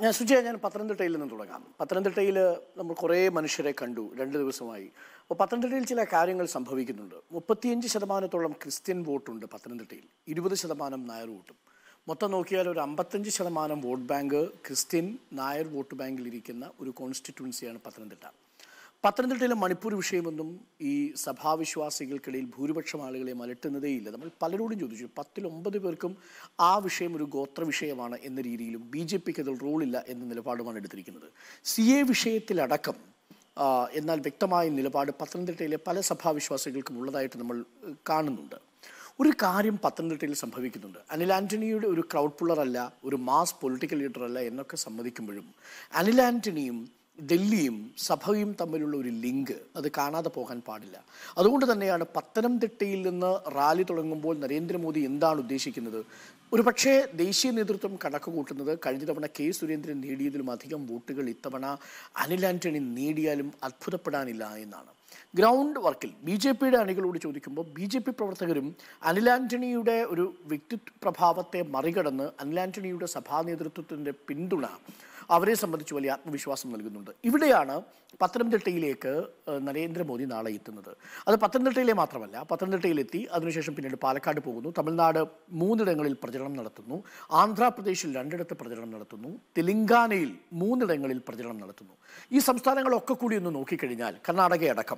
ഞാൻ സുജയ ഞാൻ പത്തനംതിട്ടയിൽ നിന്ന് തുടങ്ങാം. പത്തനംതിട്ടയിൽ നമ്മൾ കുറേ മനുഷ്യരെ കണ്ടു രണ്ട് ദിവസമായി. അപ്പോൾ പത്തനംതിട്ടയിൽ ചില കാര്യങ്ങൾ സംഭവിക്കുന്നുണ്ട്. മുപ്പത്തിയഞ്ച് ശതമാനത്തോളം ക്രിസ്ത്യൻ വോട്ടുണ്ട് പത്തനംതിട്ടയിൽ. ഇരുപത് ശതമാനം നായർ വോട്ടും. മൊത്തം നോക്കിയാൽ ഒരു അമ്പത്തഞ്ച് ശതമാനം vote bank Christian Nair vote ബാങ്കിൽ ഇരിക്കുന്ന ഒരു കോൺസ്റ്റിറ്റ്യുവൻസിയാണ് പത്തനംതിട്ട. പത്തനംതിട്ടയിലെ മണിപ്പൂർ വിഷയമൊന്നും ഈ സഭാവിശ്വാസികൾക്കിടയിൽ ഭൂരിപക്ഷം ആളുകളെ മലട്ടുന്നതേയില്ല നമ്മൾ പലരോടും ചോദിച്ചു. പത്തിൽ ഒമ്പത് പേർക്കും ആ വിഷയം ഒരു ഗോത്ര വിഷയമാണ് എന്ന രീതിയിലും ബി ജെ പിക്ക് അതിൽ റോളില്ല എന്ന നിലപാടുമാണ് എടുത്തിരിക്കുന്നത്. സി എ വിഷയത്തിലടക്കം എന്നാൽ വ്യക്തമായ നിലപാട് പത്തനംതിട്ടയിലെ പല സഭാവിശ്വാസികൾക്കും ഉള്ളതായിട്ട് നമ്മൾ കാണുന്നുണ്ട്. ഒരു കാര്യം പത്തനംതിട്ടയിൽ സംഭവിക്കുന്നുണ്ട്. അനിൽ ആന്റണിയുടെ ഒരു ക്രൗഡ് പുള്ളറല്ല ഒരു മാസ് പൊളിറ്റിക്കൽ ലീഡറല്ല എന്നൊക്കെ സമ്മതിക്കുമ്പോഴും അനിൽ ആന്റണിയും ഡൽഹിയും സഭയും തമ്മിലുള്ള ഒരു ലിങ്ക് അത് കാണാതെ പോകാൻ പാടില്ല. അതുകൊണ്ട് തന്നെയാണ് പത്തനംതിട്ടയിൽ നിന്ന് റാലി തുടങ്ങുമ്പോൾ നരേന്ദ്രമോദി എന്താണ് ഉദ്ദേശിക്കുന്നത്? ഒരു പക്ഷേ ദേശീയ നേതൃത്വം കണക്ക് കൂട്ടുന്നത് കഴിഞ്ഞ തവണ കെ സുരേന്ദ്രൻ നേടിയതിലും അധികം വോട്ടുകൾ ഇത്തവണ അനിൽ ആന്റണി നേടിയാലും അത്ഭുതപ്പെടാനില്ല എന്നാണ്. ഗ്രൗണ്ട് വർക്കിൽ ബി ജെ പിയുടെ അണികളോട് ചോദിക്കുമ്പോൾ ബി ജെ പി പ്രവർത്തകരും അനിൽ ആന്റണിയുടെ ഒരു വ്യക്തിത്വ പ്രഭാവത്തെ മറികടന്ന് അനിൽ ആന്റണിയുടെ സഭാ നേതൃത്വത്തിന്റെ പിന്തുണ അവരെ സംബന്ധിച്ച് വലിയ ആത്മവിശ്വാസം നൽകുന്നുണ്ട്. ഇവിടെയാണ് പത്തനംതിട്ടയിലേക്ക് നരേന്ദ്രമോദി നാളെ എത്തുന്നത്. അത് പത്തനംതിട്ടയിലെ മാത്രമല്ല പത്തനംതിട്ടയിലെത്തി അതിനുശേഷം പിന്നീട് പാലക്കാട് പോകുന്നു. തമിഴ്നാട് മൂന്നിടങ്ങളിൽ പ്രചരണം നടത്തുന്നു. ആന്ധ്രാപ്രദേശിൽ രണ്ടിടത്ത് പ്രചരണം നടത്തുന്നു. തെലങ്കാനയിൽ മൂന്നിടങ്ങളിൽ പ്രചരണം നടത്തുന്നു. ഈ സംസ്ഥാനങ്ങളൊക്കെ കൂടി ഒന്ന് നോക്കിക്കഴിഞ്ഞാൽ കർണാടകയടക്കം.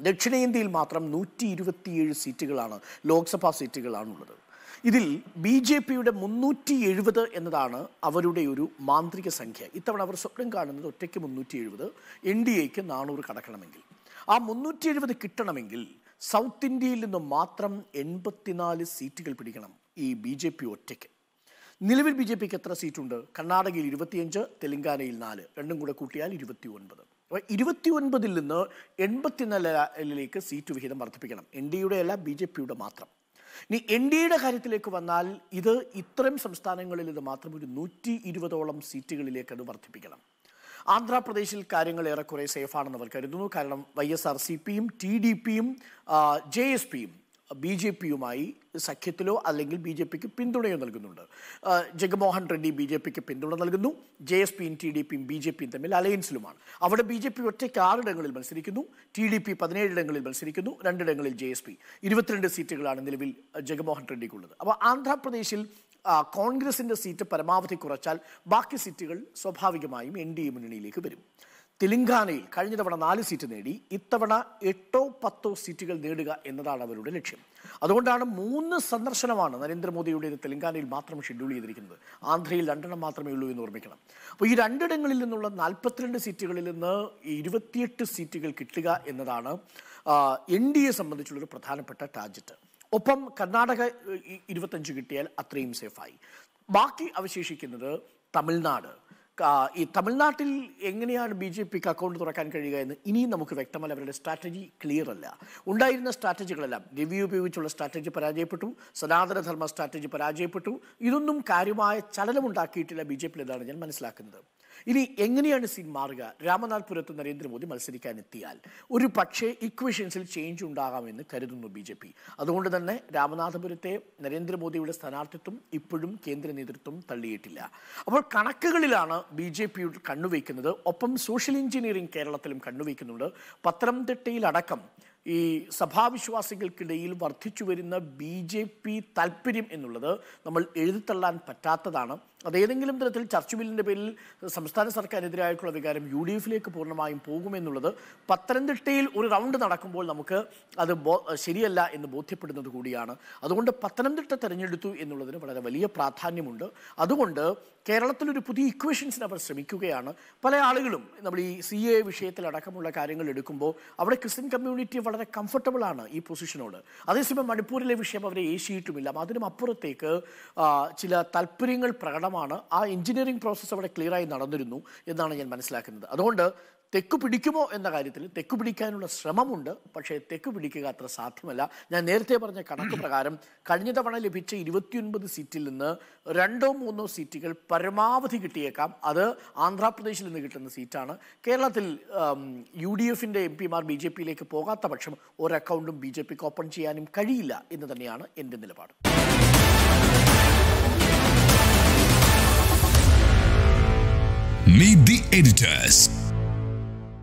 ദക്ഷിണേന്ത്യയിൽ മാത്രം നൂറ്റി ഇരുപത്തിയേഴ് സീറ്റുകളാണ് ലോക്സഭാ സീറ്റുകളാണുള്ളത്. ഇതിൽ ബി ജെ പിയുടെ മുന്നൂറ്റി എഴുപത് എന്നതാണ് അവരുടെ ഒരു മാന്ത്രിക സംഖ്യ. ഇത്തവണ അവർ സ്വപ്നം കാണുന്നത് ഒറ്റയ്ക്ക് മുന്നൂറ്റി എഴുപത് എൻ ഡി എക്ക് നാനൂറ് കടക്കണമെങ്കിൽ. ആ മുന്നൂറ്റി എഴുപത് കിട്ടണമെങ്കിൽ സൗത്ത് ഇന്ത്യയിൽ നിന്ന് മാത്രം എൺപത്തിനാല് സീറ്റുകൾ പിടിക്കണം. ഈ ബി ജെ പി ഒറ്റയ്ക്ക്. നിലവിൽ ബി ജെ പിക്ക് എത്ര സീറ്റുണ്ട്? കർണാടകയിൽ ഇരുപത്തിയഞ്ച് തെലങ്കാനയിൽ നാല്. രണ്ടും കൂടെ കൂട്ടിയാൽ ഇരുപത്തി ഒൻപത് അപ്പോൾ ഇരുപത്തി ഒൻപതിൽ നിന്ന് എൺപത്തിനാലിലേക്ക് സീറ്റ് വിഹിതം വർദ്ധിപ്പിക്കണം. എൻ ഡി യുടെ അല്ല ബി ജെ പിയുടെ മാത്രം. ഇനി എൻ ഡി എയുടെ കാര്യത്തിലേക്ക് വന്നാൽ ഇത് ഇത്തരം സംസ്ഥാനങ്ങളിൽ ഇത് മാത്രം ഒരു നൂറ്റി ഇരുപതോളം സീറ്റുകളിലേക്ക് അത് വർദ്ധിപ്പിക്കണം. ആന്ധ്രാപ്രദേശിൽ കാര്യങ്ങൾ ഏറെക്കുറെ സേഫാണെന്ന് അവർ കരുതുന്നു. കാരണം വൈ എസ് ആർ സി പിയും ടി ഡി പിയും ജെ എസ് പിയും ബി ജെ പിയുമായി സഖ്യത്തിലോ അല്ലെങ്കിൽ ബി ജെ പിക്ക് പിന്തുണയോ നൽകുന്നുണ്ട്? ആ, ജഗൻമോഹൻ റെഡ്ഡി ബി ജെ പിക്ക് പിന്തുണ നൽകുന്നു. ജെ എസ് പിയും ടി ഡി പിയും ബി ജെ പിയും തമ്മിൽ അലയൻസിലുമാണ്. അവിടെ ബി ജെ പി ഒറ്റയ്ക്ക് ആറിടങ്ങളിൽ മത്സരിക്കുന്നു. ടി ഡി പി പതിനേഴിടങ്ങളിൽ മത്സരിക്കുന്നു. രണ്ടിടങ്ങളിൽ ജെ എസ് പി. ഇരുപത്തിരണ്ട് സീറ്റുകളാണ് നിലവിൽ ജഗൻമോഹൻ റെഡ്ഡിക്കുള്ളത്. അപ്പോൾ ആന്ധ്രാപ്രദേശിൽ കോൺഗ്രസിന്റെ സീറ്റ് പരമാവധി കുറച്ചാൽ ബാക്കി സീറ്റുകൾ സ്വാഭാവികമായും എൻ ഡി എ മുന്നണിയിലേക്ക് വരും. തെലങ്കാനയിൽ കഴിഞ്ഞ തവണ നാല് സീറ്റ് നേടി ഇത്തവണ എട്ടോ പത്തോ സീറ്റുകൾ നേടുക എന്നതാണ് അവരുടെ ലക്ഷ്യം. അതുകൊണ്ടാണ് മൂന്ന് സന്ദർശനമാണ് നരേന്ദ്രമോദിയുടെ തെലങ്കാനയിൽ മാത്രം ഷെഡ്യൂൾ ചെയ്തിരിക്കുന്നത്. ആന്ധ്രയിൽ രണ്ടെണ്ണം മാത്രമേ ഉള്ളൂ എന്ന് ഓർമ്മിക്കണം. അപ്പോൾ ഈ രണ്ടിടങ്ങളിൽ നിന്നുള്ള നാൽപ്പത്തിരണ്ട് സീറ്റുകളിൽ നിന്ന് ഇരുപത്തിയെട്ട് സീറ്റുകൾ കിട്ടുക എന്നതാണ് എൻ ഡി എ സംബന്ധിച്ചുള്ളൊരു പ്രധാനപ്പെട്ട ടാർജറ്റ് ഒപ്പം കർണാടക ഇരുപത്തഞ്ച് കിട്ടിയാൽ അത്രയും സേഫായി ബാക്കി അവശേഷിക്കുന്നത് തമിഴ്നാട്. ഈ തമിഴ്നാട്ടിൽ എങ്ങനെയാണ് ബി ജെ പിക്ക് അക്കൗണ്ട് തുറക്കാൻ കഴിയുക എന്ന് ഇനിയും നമുക്ക് വ്യക്തമല്ല. അവരുടെ സ്ട്രാറ്റജി ക്ലിയർ അല്ല. ഉണ്ടായിരുന്ന സ്ട്രാറ്റജികളെല്ലാം രവി ഉപയോഗിച്ചുള്ള സ്ട്രാറ്റജി പരാജയപ്പെട്ടു സനാതനധർമ്മ സ്ട്രാറ്റജി പരാജയപ്പെട്ടു. ഇതൊന്നും കാര്യമായ ചലനമുണ്ടാക്കിയിട്ടില്ല ബി ജെ പിയിൽ ഞാൻ മനസ്സിലാക്കുന്നത്. ഇനി എങ്ങനെയാണ് സീൻ മാറുക? രാമനാഥ്പുരത്ത് നരേന്ദ്രമോദി മത്സരിക്കാൻ എത്തിയാൽ ഒരു പക്ഷേ ഇക്വേഷൻസിൽ ചേഞ്ച് ഉണ്ടാകാമെന്ന് കരുതുന്നു ബി ജെ പി. അതുകൊണ്ട് തന്നെ രാമനാഥപുരത്തെ നരേന്ദ്രമോദിയുടെ സ്ഥാനാർത്ഥിത്വം ഇപ്പോഴും കേന്ദ്ര നേതൃത്വം തള്ളിയിട്ടില്ല. അപ്പോൾ കണക്കുകളിലാണ് ബി ജെ പി കണ്ണുവയ്ക്കുന്നത്. ഒപ്പം സോഷ്യൽ എഞ്ചിനീയറിംഗ് കേരളത്തിലും കണ്ണുവയ്ക്കുന്നുണ്ട്. പത്തനംതിട്ടയിലടക്കം ഈ സഭാവിശ്വാസികൾക്കിടയിൽ വർദ്ധിച്ചു വരുന്ന ബി ജെ പി താല്പര്യം എന്നുള്ളത് നമ്മൾ എഴുതിത്തള്ളാൻ പറ്റാത്തതാണ്. അത് ഏതെങ്കിലും തരത്തിൽ ചർച്ച് ബില്ലിന്റെ പേരിൽ സംസ്ഥാന സർക്കാരിനെതിരായിട്ടുള്ള വികാരം യു ഡി എഫിലേക്ക് പൂർണമായും പോകുമെന്നുള്ളത് പത്തനംതിട്ടയിൽ ഒരു റൗണ്ട് നടക്കുമ്പോൾ നമുക്ക് അത് ശരിയല്ല എന്ന് ബോധ്യപ്പെടുന്നത് കൂടിയാണ്. അതുകൊണ്ട് പത്തനംതിട്ട തെരഞ്ഞെടുത്തു എന്നുള്ളതിന് വളരെ വലിയ പ്രാധാന്യമുണ്ട്. അതുകൊണ്ട് കേരളത്തിലൊരു പുതിയ ഇക്വേഷൻസിന് അവർ ശ്രമിക്കുകയാണ്. പല ആളുകളും നമ്മൾ ഈ സി എ വിഷയത്തിലടക്കമുള്ള കാര്യങ്ങൾ എടുക്കുമ്പോൾ അവിടെ ക്രിസ്ത്യൻ കമ്മ്യൂണിറ്റി വളരെ കംഫർട്ടബിൾ ആണ് ഈ പൊസിഷനോട് അതേസമയം മണിപ്പൂരിലെ വിഷയം അവരെ ഏശിയിട്ടുമില്ല. അതിനും അപ്പുറത്തേക്ക് ചില താല്പര്യങ്ങൾ പ്രകടമാണ്. ആ എഞ്ചിനീയറിംഗ് പ്രോസസ്സ് അവിടെ ക്ലിയറായി നടന്നിരുന്നു എന്നാണ് ഞാൻ മനസ്സിലാക്കുന്നത്. അതുകൊണ്ട് തെക്ക് പിടിക്കുമോ എന്ന കാര്യത്തിൽ തെക്ക് പിടിക്കാനുള്ള ശ്രമമുണ്ട്. പക്ഷേ തെക്ക് പിടിക്കുക അത്ര സാധ്യമല്ല. ഞാൻ നേരത്തെ പറഞ്ഞ കണക്ക് പ്രകാരം കഴിഞ്ഞ തവണ ലഭിച്ച ഇരുപത്തിയൊൻപത് സീറ്റിൽ നിന്ന് രണ്ടോ മൂന്നോ സീറ്റുകൾ പരമാവധി കിട്ടിയേക്കാം. അത് ആന്ധ്രാപ്രദേശിൽ നിന്ന് കിട്ടുന്ന സീറ്റാണ്. കേരളത്തിൽ യു ഡി എഫിന്റെ എം പിമാർ ബി ജെ പിയിലേക്ക് പോകാത്ത പക്ഷം ഒരു അക്കൗണ്ടും ബി ജെ പിക്ക് ഓപ്പൺ ചെയ്യാനും കഴിയില്ല എന്ന് തന്നെയാണ് എന്റെ നിലപാട്. Meet the editors.